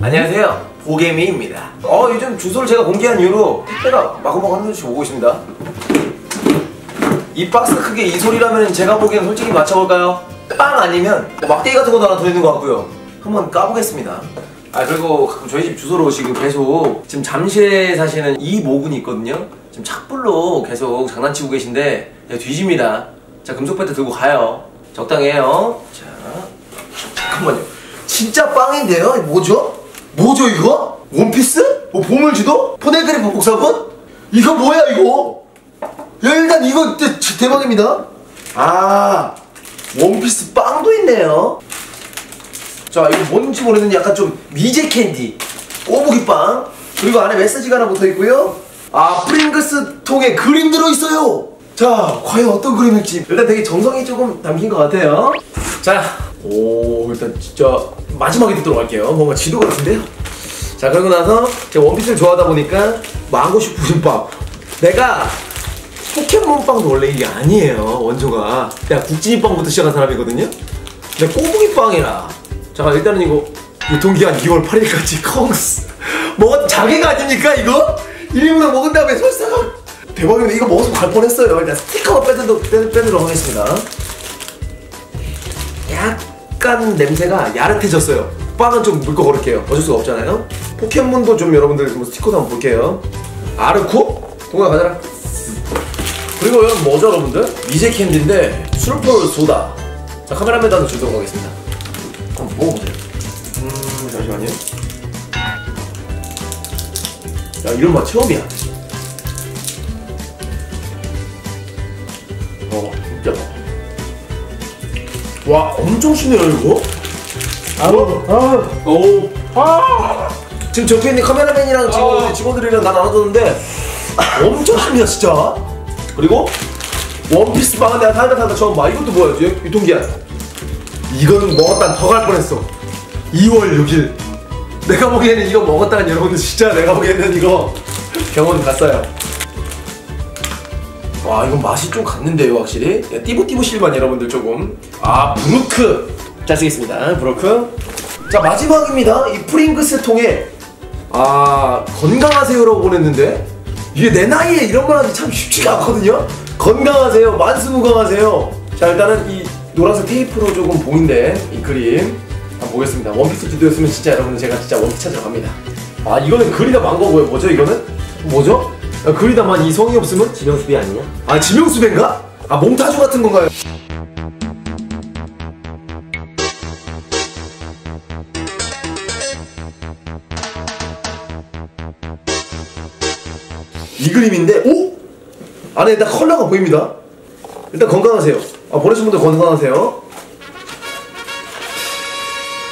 안녕하세요. 보개미입니다. 어 요즘 주소를 제가 공개한 이후로 택배가 마구마구 한 번씩 오고 있습니다. 이 박스 크게 이 소리라면 제가 보기엔 솔직히 맞춰볼까요? 빵 아니면 막대기 같은 것도 하나 들어있는 것 같고요. 한번 까보겠습니다. 아 그리고 가끔 저희 집 주소로 지금 계속 지금 잠실에 사시는 이 모군이 있거든요. 지금 착불로 계속 장난치고 계신데 야, 뒤집니다. 자 금속 배트 들고 가요. 적당히 해요. 자 잠깐만요. 진짜 빵인데요? 뭐죠? 뭐죠 이거? 원피스? 뭐 보물지도? 포네그리 복사본? 이거 뭐야 이거? 야 일단 이거 대- 대박입니다 아 원피스 빵도 있네요 자 이거 뭔지 모르는 약간 좀 미제 캔디 꼬부기 빵 그리고 안에 메시지가 하나 붙어있고요 아 프링글스 통에 그림 들어있어요 자 과연 어떤 그림일지 일단 되게 정성이 조금 담긴 것 같아요 자 오 일단 진짜 마지막에 듣도록 할게요. 뭔가 지도 같은데요? 자 그러고 나서 제가 원피스를 좋아하다 보니까 망고 슈프림빵. 내가 포켓몬빵도 원래 이게 아니에요 원조가. 내가 국진이빵부터 시작한 사람이거든요? 근데 꼬부기빵이라. 자 일단은 이거 유통기한 2월 8일까지 컹스. 뭐가 자기가 아닙니까 이거? 1인분을 먹은 다음에 설사가 대박이네 이거 먹어서 갈 뻔했어요. 일단 스티커 빼도, 빼, 빼도록 하겠습니다 약간 냄새가 야릇해졌어요. 빵은 좀 물고 걸을게요. 어쩔 수가 없잖아요. 포켓몬도 좀 여러분들 좀 스티커도 한번 볼게요. 아르코? 동아 가져라. 그리고 이건 뭐죠 여러분들? 미제 캔디인데 술풀 소다. 자 카메라맨 한테 주도록 하겠습니다. 한번 먹어보세요. 음 잠시만요. 야 이런 맛 처음이야. 어 진짜 와 엄청 시네요 이거. 아우 아우. 오 아. 지금 적혀 있는 카메라맨이랑 지금 직원들이랑 나 나눠줬는데 엄청 심이야 진짜. 그리고 원피스 빵은 내가 살다 살다 처음 봐 이것도 뭐야 유- 유통기한. 이거는 먹었다 더갈 뻔했어. 2월 6일. 내가 보기에는 이거 먹었다는 여러분들 진짜 내가 보기에는 이거 병원 갔어요 와 이건 맛이 좀 갔는데요 확실히. 야, 띠부띠부 실만 여러분들 조금. 아 브루크! 잘 쓰겠습니다. 브루크. 자 마지막입니다. 이 프링글스 통에 아 건강하세요라고 보냈는데 이게 내 나이에 이런 걸 하기 참 쉽지가 않거든요? 건강하세요? 만수무강하세요? 자 일단은 이 노란색 테이프로 조금 보인데 이 그림. 한번 보겠습니다. 원피스 지도였으면 진짜 여러분들 제가 진짜 원피스 찾으러 갑니다. 아 이거는 그리다 만 거고요 뭐죠 이거는? 뭐죠? 야, 그리다만 이 성이 없으면? 지명수비 아니냐? 아 지명수배인가? 아 몽타주 같은 건가요? 이 그림인데 오? 안에 일단 컬러가 보입니다 일단 건강하세요 아 보내신 분들 건강하세요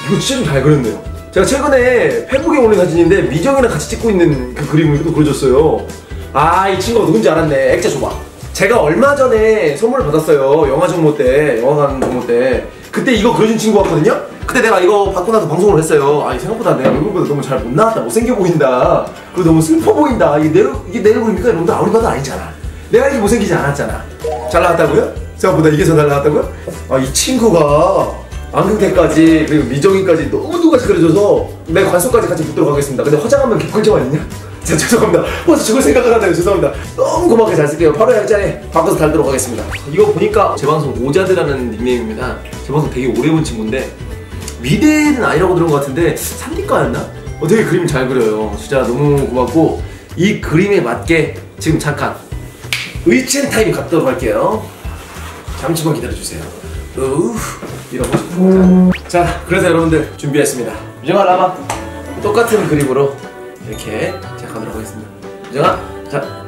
이거 진짜 좀잘 그렸네요 제가 최근에 페북에 올린 사진인데 미정이랑 같이 찍고 있는 그 그림을 또 그려줬어요 아 이 친구가 누군지 알았네. 액자 줘봐. 제가 얼마 전에 선물을 받았어요. 영화 정모 때 영화관 정모 때. 그때 이거 그려준 친구 같거든요? 그때 내가 이거 받고 나서 방송을 했어요. 아니 생각보다 내 얼굴보다 너무 잘 못 나왔다 못생겨 보인다. 그리고 너무 슬퍼 보인다. 이게 내, 이게 내 얼굴입니까? 여러분들 아무리 봐도 아니잖아. 내가 이렇게 못생기지 않았잖아. 잘 나왔다고요? 생각보다 이게 더 잘 나왔다고요? 아 이 친구가 안경테까지 그리고 미정이까지 너무 똑같이 그려줘서 내 관속까지 같이 붙도록 하겠습니다. 근데 화장하면 개꿀잼 아니냐? 진짜 죄송합니다 벌써 죽을 생각을 하네요 죄송합니다 너무 고맙게 잘 쓸게요 바로 열자에 바꿔서 달도록 하겠습니다 이거 보니까 제 방송 오자드라는 닉네임입니다 제 방송 되게 오래 본 친구인데 미대는 아니라고 들은 것 같은데 3D과였나? 어, 되게 그림 잘 그려요 진짜 너무 고맙고 이 그림에 맞게 지금 잠깐 의첸 타임 갖도록 할게요 잠시만 기다려주세요. 으우, 이러고 싶습니다. 자, 그래서 여러분들 준비했습니다. 유정아, 나와. 똑같은 그림으로 이렇게 자, 가도록 하겠습니다. 유정아, 자.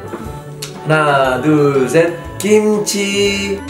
하나, 둘, 셋. 김치.